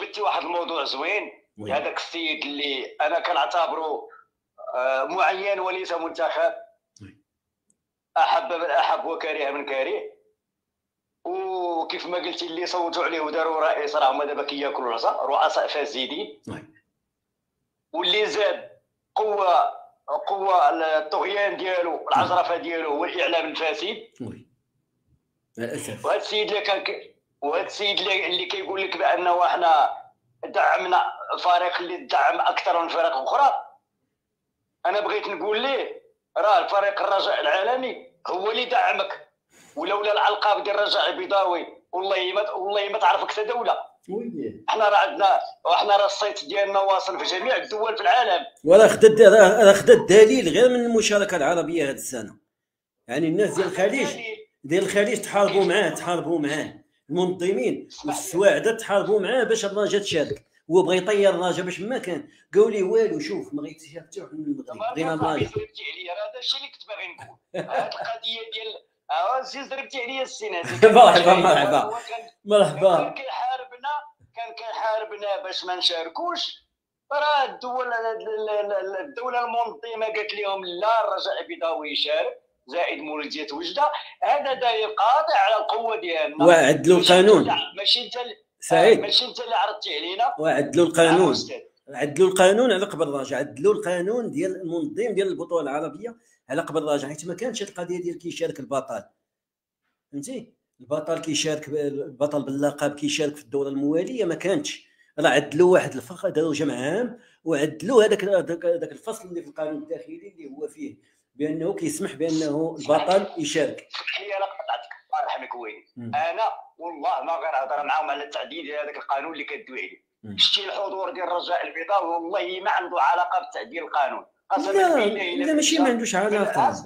جبتي واحد الموضوع زوين. هذاك السيد اللي أنا كنعتبره آه، معين وليس منتخب. أحب من أحب وكره من كاره. وكيف ما قلتي اللي صوتوا عليه وداروا رئيس راه هما دابا كياكلوا العصا؟ رؤساء فاسدين واللي زاد قوه قوة الطغيان ديالو العجرفه ديالو هو الاعلام الفاسد للأسف. وهذا السيد اللي كان وهذا السيد اللي, اللي كيقول لك بأنه إحنا دعمنا الفريق اللي دعم أكثر من فرق أخرى. أنا بغيت نقول ليه راه الفريق الرجاء العالمي هو اللي دعمك. ولولا الألقاب ديال الرجاء البيضاوي والله ما والله ما تعرفك حتى دولة. إحنا راه عندنا وحنا راه الصيت ديالنا واصل في جميع الدول في العالم. ولا خدت راه خدت الدليل غير من المشاركة العربية هذه السنة. يعني الناس ديال الخليج ديال الخليج تحاربوا معاه تحاربوا معاه. المنظمين والسواعده تحاربوا معاه باش الرجاء تشارك. هو بغى يطير الرجاء باش ما كان. قالوا لي والو شوف ما غيتش حتى واحد من المغرب بغينا الرجاء هذا الشيء اللي كنت باغي نقول. هذه القضية ديال آه زيد ضربتي عليا السين مرحبا مرحبا. مرحبا. كان كيحاربنا كان كيحاربنا باش ما نشاركوش. راه الدول الدولة المنظمه قالت لهم لا الرجاء البيضاوي يشارك. زائد مولوديه وجدة هذا دليل قاطع على القوة ديالنا. وعدلوا القانون. ماشي أنت سعيد. ماشي أنت اللي عرضتي علينا؟ وعدلوا القانون. عدلوا القانون على قبل الراجع. عدلوا القانون ديال المنظم ديال البطولة العربية على قبل الراجع حيت ما كانتش القضية ديال كيشارك البطل. فهمتي؟ البطل كيشارك البطل باللقب كيشارك في الدورة الموالية ما كانتش راه عدلوا واحد الفقره داروا جمع عام وعدلوا هذاك هذاك الفصل اللي في القانون الداخلي اللي هو فيه. بأنه كيسمح بأنه البطل يشارك. اسمح لي أنا قطعتك الله يرحمك ويلي. أنا والله ما غنهضر معاهم على التعديل ديال هذاك القانون اللي كدوي عليه شتي الحضور ديال الرجاء البيضاوي والله ما عنده علاقة بتعديل القانون. لا لا ماشي ما عندوش علاقة.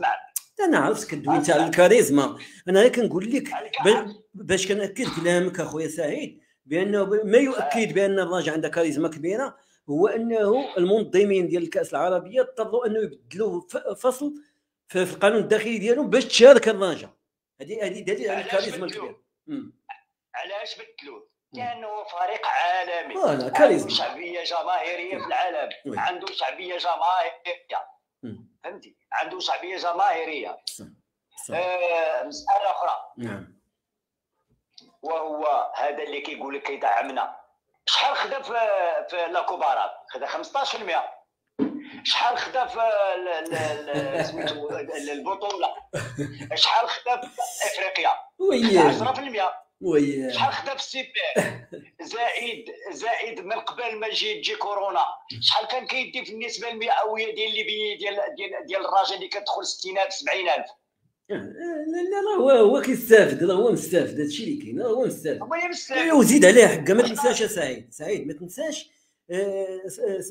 أنا عرفت كدوي أنت على الكاريزما أنا كنقول لك باش كنأكد كلامك أخويا سعيد بأنه ما يؤكد بأن الراجع عنده كاريزما كبيرة. هو أنه المنظمين ديال الكأس العربية اضطروا أنه يبدلوا فصل في القانون الداخلي ديالهم باش تشارك الراجع هذه هذه دليل على الكاريزما الكبير علاش بدلوه؟ لأنه فريق عالمي. آه كاريزما. شعبية جماهيرية في العالم. وي. عنده شعبية جماهيرية. فهمتي؟ عنده شعبية جماهيرية. آه مسألة أخرى. نعم. وهو هذا اللي كيقول لك كيدعمنا. شحال خدا في في لاكوبارات خدا 15% شحال خدا في سميتو البطولة؟ شحال خدا في إفريقيا؟ وي 10% وي شحال خدا في السي زائد زائد من قبل ما تجي تجي كورونا. شحال كان كيدي في النسبة المئويه ديال الليبيه ديال ديال ديال الراجل اللي كتدخل 60000 70000 لا لا هو هو كيستافد راه هو مستافد هذا الشيء اللي كاين هو مستافد. هو مستافد. وزيد عليه حقه ما تنساش يا سعيد سعيد ما تنساش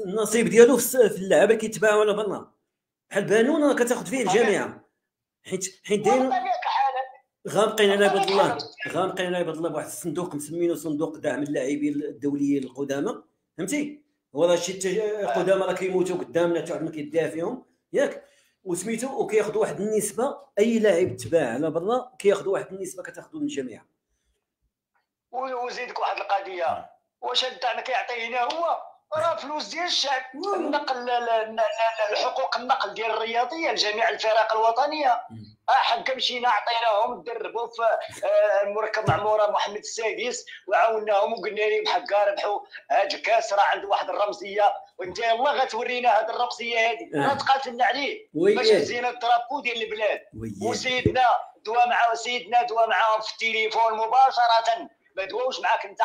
النصيب ديالو في اللعابه كيتباعوا على برا. بحال بانون راه كتاخذ فيه الجامعة حيت حيت دايرين غامقين على عباد الله غامقين على عباد الله بواحد الصندوق مسمينه صندوق دعم اللاعبين الدوليين القدامى. فهمتي؟ هو راه شي قدامى راه كيموتوا قدامنا حتى واحد ما فيهم ياك؟ وسميتو وكياخذ واحد النسبة أي لاعب تباع على برا كياخذ واحد النسبة كتاخذوا من الجميع. وزيدك واحد القضية. واش الدعم كيعطيه هو؟ راه فلوس ديال الشعب. النقل الحقوق النقل ديال الرياضية لجميع الفرق الوطنية. حق مشينا عطيناهم دربوا في المركب معموره محمد السادس وعاوناهم وقلنا لهم حقا ربحوا هذا الكاس راه عنده واحد الرمزية وإنت يلا غتورينا هذه الرمزية هذه راه تقاتلنا عليه. باش هزينا الترابو ديال البلاد. وسيدنا دوا مع سيدنا دوا معاهم في التليفون مباشرة. ما دواوش معاك أنت.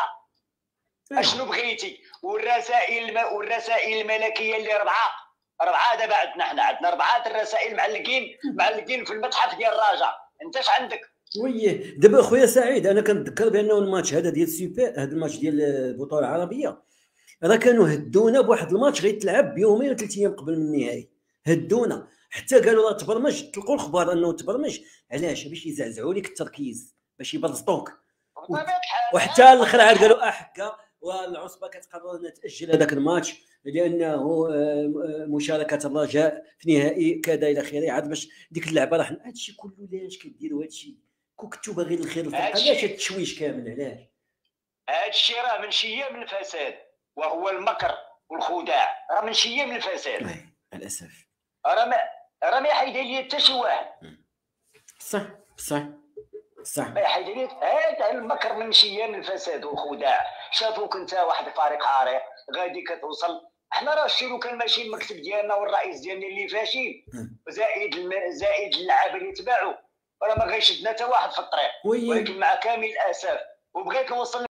أشنو بغيتي؟ والرسائل والرسائل الملكية اللي ربعة. ربعه دابا عندنا حنا عندنا. ربعه الرسائل معلقين معلقين في المتحف ديال الراجا انت اش عندك؟ oui. دابا خويا سعيد أنا كنتذكر بأنه الماتش هذا ديال سوبر هذا الماتش ديال البطولة العربية راه كانوا هدونا بواحد الماتش غيتلعب بيومين ولا ثلاث أيام قبل من النهائي. هدونا. حتى قالوا راه تبرمج. تلقوا الخبر أنه تبرمج. علاش؟ باش يزعزعوا لك التركيز باش يبرزطوك وحتى الآخر عاد قالوا احكا والعصبة كتقرر أنها تأجل هذاك الماتش لأنه مشاركة الرجاء في نهائي كذا إلى آخره. عاد باش ديك اللعبة راه هذا الشيء كله علاش كديروا هذا الشيء كنتو باغيين الخير للفرقه علاش التشويش كامل علاش؟ هذا الشيء راه من شيء من الفساد وهو المكر والخداع. راه من شيء من الفساد. للأسف. راه ما راه ما يحيد لي حتى شي واحد. صح صح. صح. ما يحيد لي هذا المكر من شيء من الفساد والخداع شافوك أنت واحد فريق عريق غادي كتوصل. حنا راه شتي لو كان ماشي المكتب ديالنا والرئيس ديالنا اللي فاشل. زائد الم... زائد اللعابه اللي تباعوا راه ما غيشدنا حتى واحد في الطريق. ولكن مع كامل الأسف. وبغيت نوصل